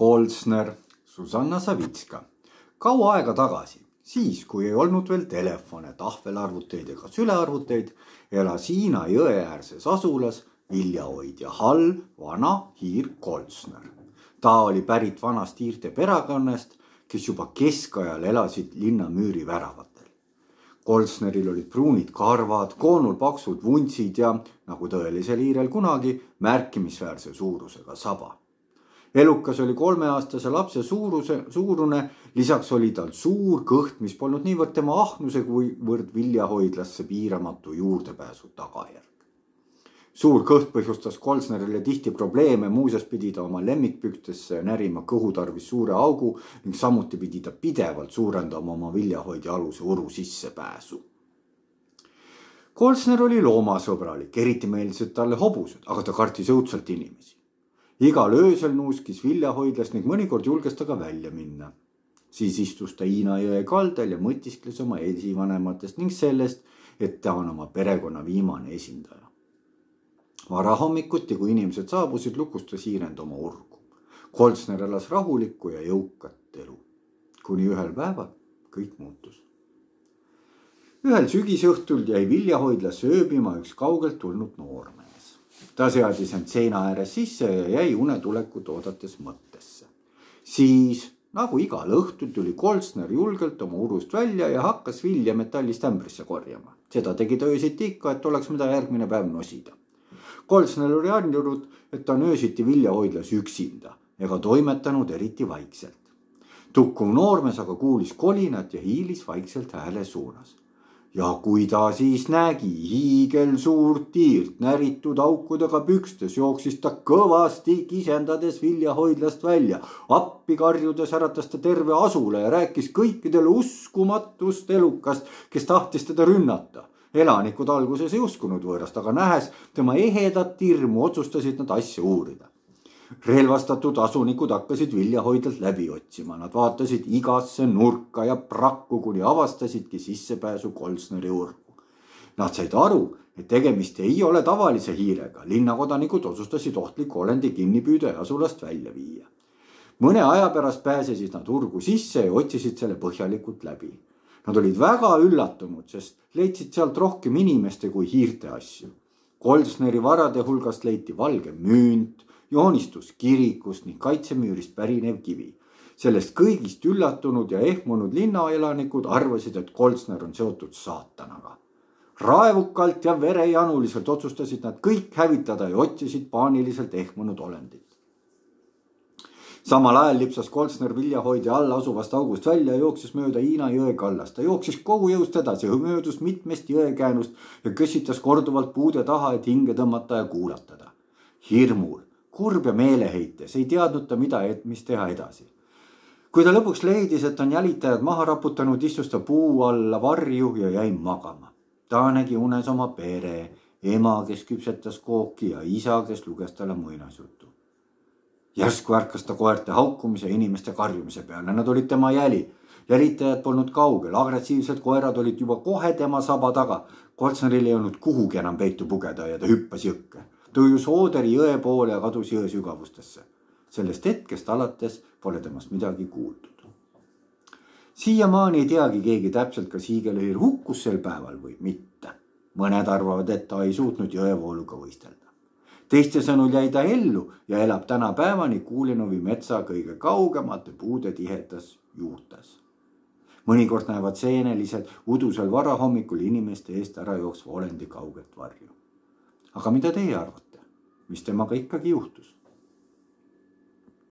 Kolsner, Susanna Savitska. kaua aega tagasi, siis kui ei olnud veel telefone, tahvelarvuteid ega sülearvuteid, elas Hiina jõe äärses asulas viljahoidja Hall vana hiir Kolsner. ta oli pärit vanast hiirte perekonnast, kes juba keskajal elasid linna müüri väravatel. Kolsneril olid pruunid karvad, koonul paksud vuntsid ja nagu tõelisel hiirel kunagi, märkimisväärse suurusega saba elukas oli kolmeaastase lapse suuruse, suurune, lisaks oli tal suur kõht, mis polnud niivõrd tema ahnuse kuivõrd viljahoidlasse piiramatu juurdepääsu tagajärg. suur kõht põhjustas Kolsnerile tihti probleeme, muuseas pidi ta oma lemmikpüktesse närima kõhutarvis suure augu ning samuti pidi ta pidevalt suurendama oma viljahoidja aluse uru sissepääsu. Kolsner oli loomasõbralik, eriti meeldisid talle hobused, aga ta kartis õudselt inimesi igal öösel nuuskis viljahoidlas ning mõnikord julges ta ka välja minna. siis istus ta Hiina jõe kaldal ja mõtiskles oma esivanematest ning sellest, et ta on oma perekonna viimane esindaja. varahommikuti, kui inimesed saabusid, lukustas hiirend oma urgu. Kolsner elas rahulikku ja jõukat elu, kuni ühel päeval kõik muutus. ühel sügisõhtul jäi viljahoidlasse ööbima üks kaugelt tulnud noormees ta seadis end seina ääres sisse ja jäi unetulekut oodates mõttesse. siis nagu igal õhtul tuli Kolsner julgelt oma urust välja ja hakkas vilja metallist ämbrisse korjama. seda tegi ta öösiti ikka, et oleks mida järgmine päev nosida. Kolsner oli harjunud, et ta on öösiti viljahoidlas üksinda ega toimetanud eriti vaikselt. tukkuv noormees aga kuulis kolinat ja hiilis vaikselt hääle suunas ja kui ta siis nägi hiigelsuurt tiirt näritud aukudega pükstes, jooksis ta kõvasti kisendades viljahoidlast välja. appi karjudes äratas ta terve asule ja rääkis kõikidele uskumatust elukast, kes tahtis teda rünnata. elanikud alguses ei uskunud võõrast, aga nähes tema ehedat hirmu, otsustasid nad asja uurida relvastatud asunikud hakkasid viljahoidlalt läbi otsima, nad vaatasid igasse nurka ja prakku, kuni avastasidki sissepääsu Kolsneri urgu. Nad said aru, et tegemist ei ole tavalise hiirega, linnakodanikud otsustasid ohtliku olendi kinni püüda ja asulast välja viia. mõne aja pärast pääsesid nad urgu sisse ja otsisid selle põhjalikult läbi. Nad olid väga üllatunud, sest leidsid sealt rohkem inimeste kui hiirte asju. Kolsneri varade hulgast leiti valge müünt joonistus kirikust ning kaitsemüürist pärinev kivi. sellest kõigist üllatunud ja ehmunud linnaelanikud arvasid, et Kolsner on seotud saatanaga. raevukalt ja verejanuliselt otsustasid nad kõik hävitada ja otsisid paaniliselt ehmunud olendit samal ajal lipsas Kolsner viljahoidja all asuvast august välja ja jooksis mööda Hiina jõe kallast. ta jooksis kogu jõust edasi, möödus mitmest jõekäänust ja kõssitas korduvalt puude taha, et hinge tõmmata ja kuulatada. hirmul, kurb ja meeleheites, ei teadnud ta, mida, mis teha edasi. kui ta lõpuks leidis, et on jälitajad maha raputanud, istus ta puu alla varju ja jäi magama. ta nägi unes oma pere, ema, kes küpsetas kooki ja isa, kes luges talle muinasjuttu. järsku ärkas ta koerte haukumise ja inimeste karjumise peale, nad olid tema jäli jälitajad polnud kaugel, agressiivsed koerad olid juba kohe tema saba taga. Koltsneril ei olnud kuhugi enam peitu pugeda ja ta hüppas jõkke tõjus Ooderi jõe poole ja kadus jõe sügavustesse. sellest hetkest alates pole temast midagi kuuldud. siiamaani ei teagi keegi täpselt, kas hiigelõhir hukkus sel päeval või mitte. mõned arvavad, et ta ei suutnud jõevooluga võistelda. teiste sõnul jäi ta ellu ja elab tänapäevani Kuulinovi metsa kõige kaugemate puude tihedas juurtes mõnikord näevad seenelised udusel varahommikul inimeste eest ära jooksva olendi kauget varju aga mida teie arvate, mis temaga ikkagi juhtus?